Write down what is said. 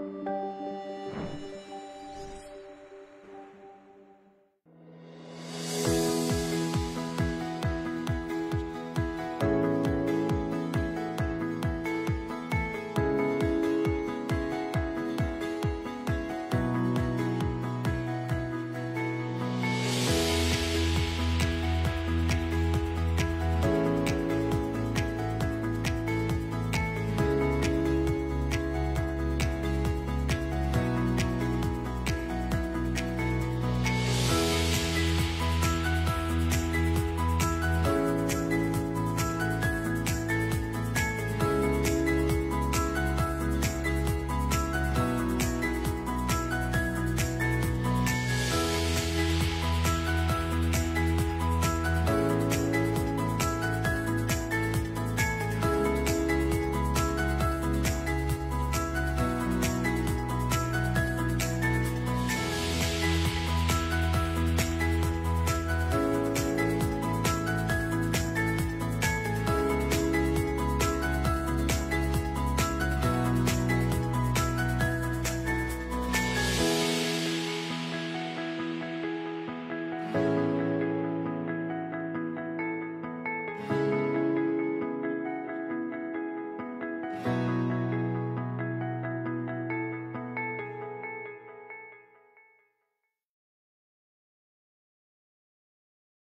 うん。